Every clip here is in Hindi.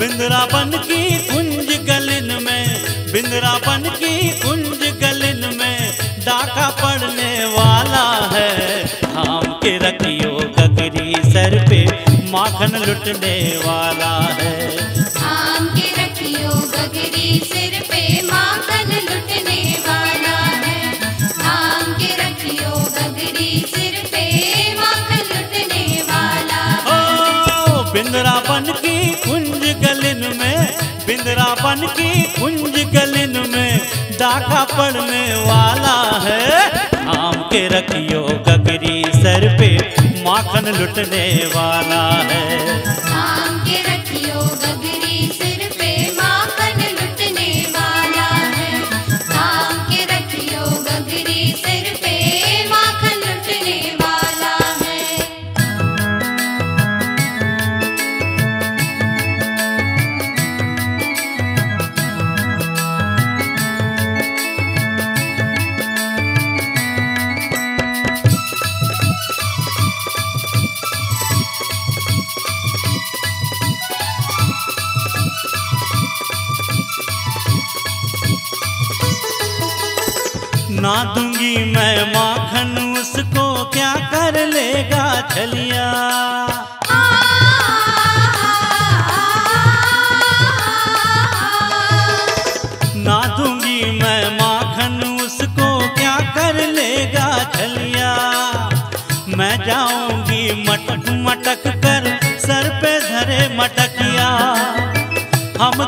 बिंद्रावन की कुंज गलिन में बिंद्रावन की कुंज गलिन में डाका पड़ने वाला है। थाम के रखियो गगरी सर पे, माखन लुटने वाला है। बिंद्रावन की कुंज गलिन में डाका पड़ने वाला है। आम के रखियो गगरी सर पे, माखन लुटने वाला है। ना दूँगी मैं माखन, उसको क्या कर लेगा छलिया? ना दूँगी मैं क्या कर लेगा मैं जाऊँगी मटक मटक कर, सर पे धरे मटकिया। हम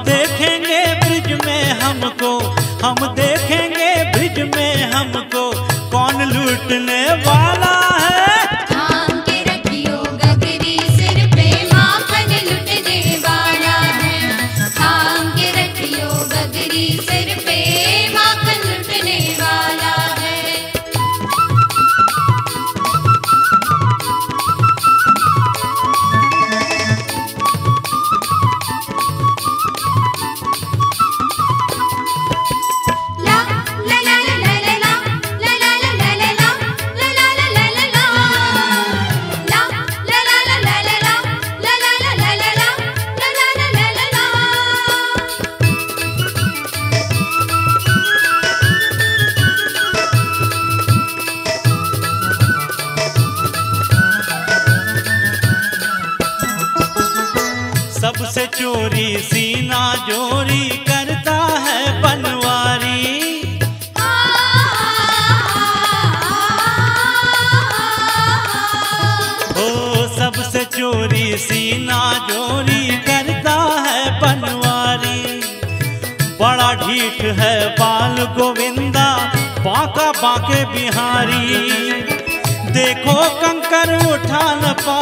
चोरी, सीना जोरी करता है बनवारी ओ, सबसे चोरी, सीना जोरी करता है बनवारी बड़ा ढीठ है बाल गोविंदा, बाका बाके बिहारी। देखो कंकर उठा न पाए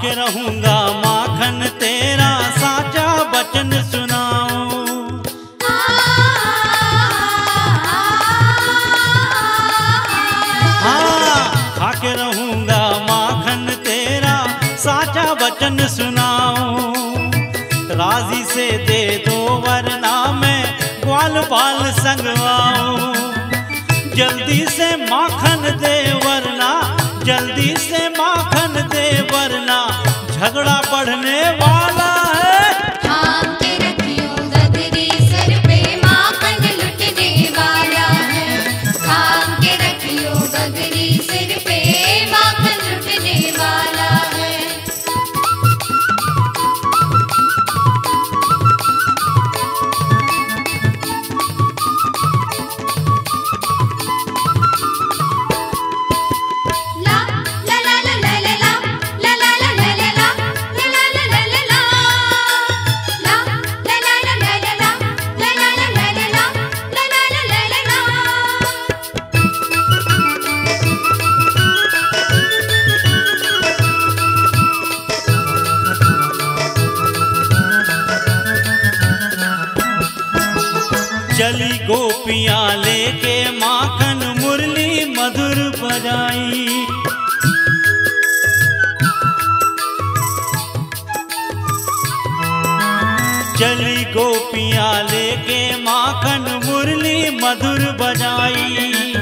के रहूँगा माखन तेरा साचा बचन सुनाऊं। हाँ, खा के रहूँगा माखन तेरा साचा बचन सुनाऊ। राज़ी से दे दो वरना मैं ग्वाल बाल संगवाऊ। जल्दी से माखन दे वरना जल्दी झगड़ा पढ़ने वाले गोपियाँ लेके माखन मुरली मधुर बजाई। चली गोपियाँ लेके माखन मुरली मधुर बजाई।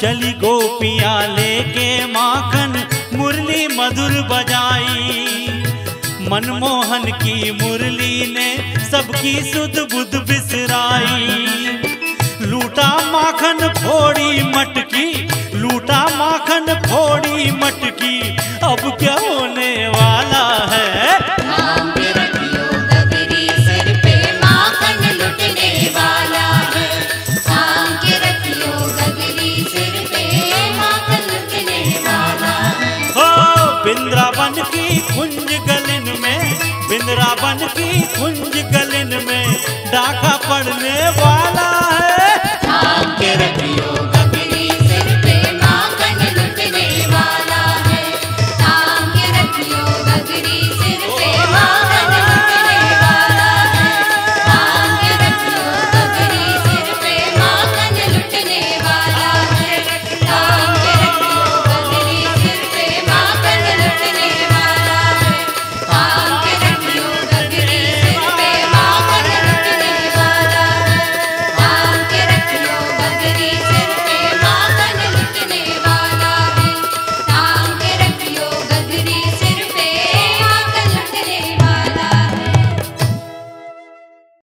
चली गोपियाँ लेके माखन मुरली मधुर बजाई। मनमोहन की मुरली ने सबकी सुध बुध बिसराई। रावण की कुंज गलिन में डाका पड़ने वाला है। राम के रखियो।